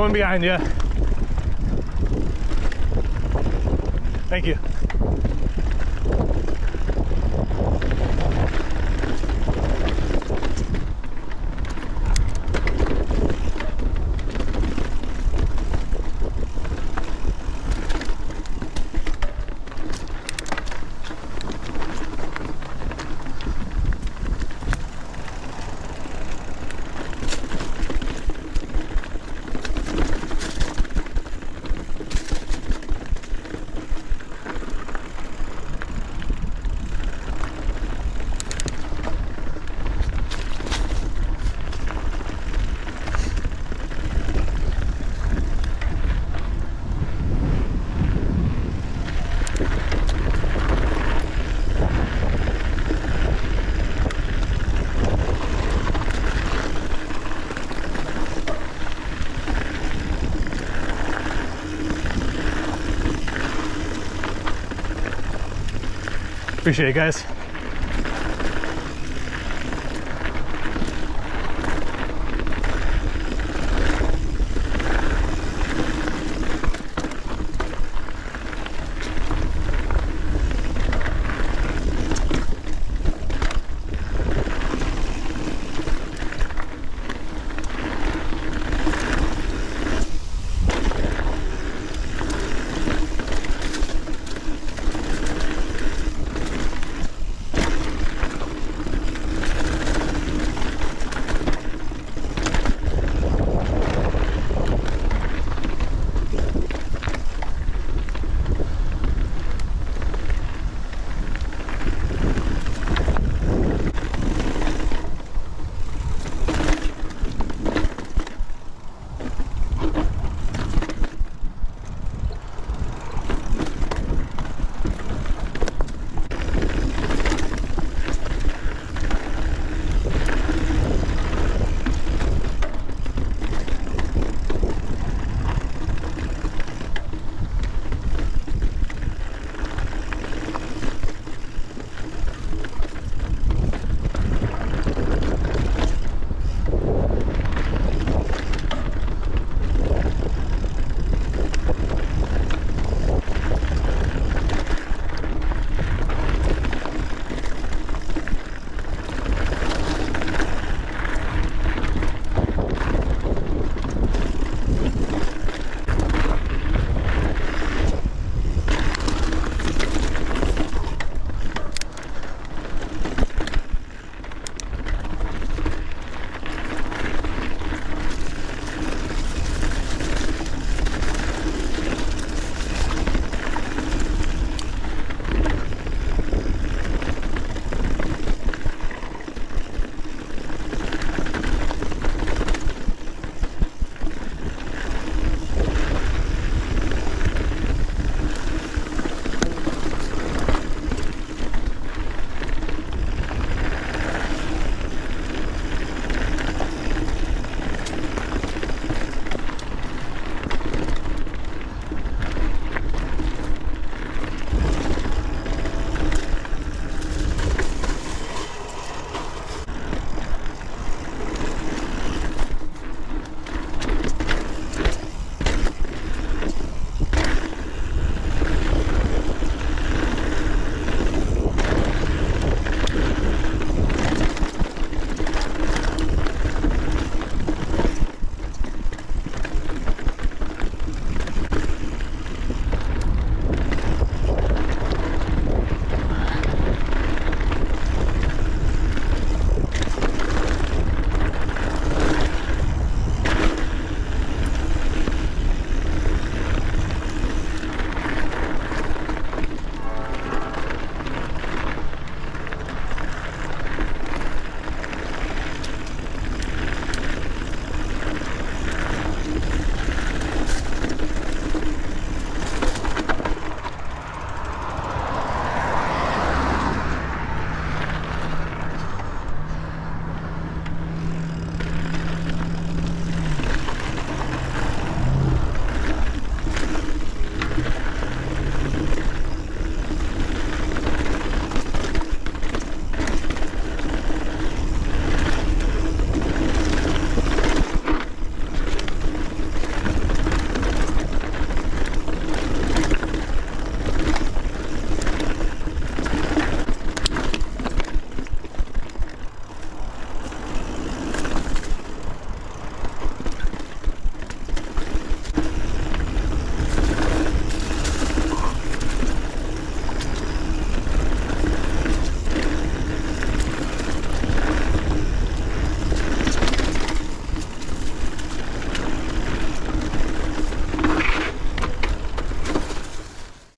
one behind you. Thank you. Appreciate it, guys.